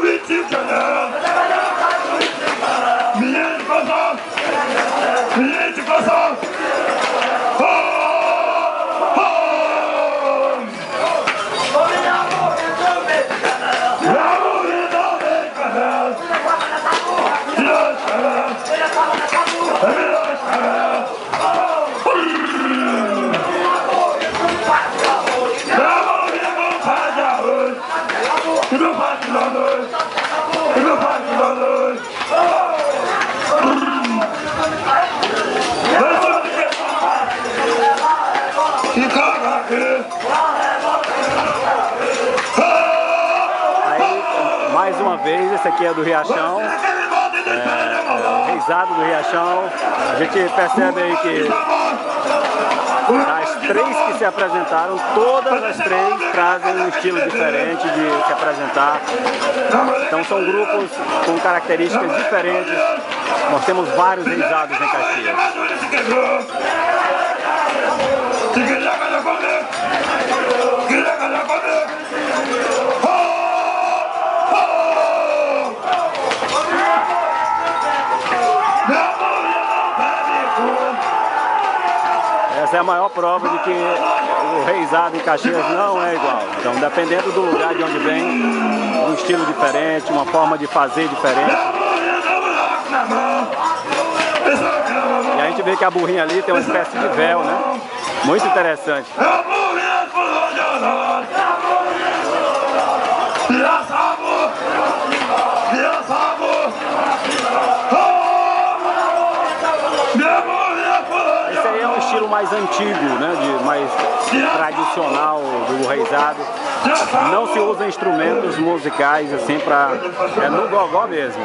République du Canada Aí, mais uma vez, esse aqui é do Riachão, é, Reisado do Riachão. A gente percebe aí que as três que se apresentaram, todas as três trazem um estilo diferente de se apresentar. Então são grupos com características diferentes. Nós temos vários reisados em Caxias. Essa é a maior prova de que o reisado em Caxias não é igual. Então, dependendo do lugar de onde vem, um estilo diferente, uma forma de fazer diferente. E a gente vê que a burrinha ali tem uma espécie de véu, né? Muito interessante. Esse aí é um mais antigo, né? De mais tradicional do reisado. Não se usa instrumentos musicais assim para é no gogó mesmo.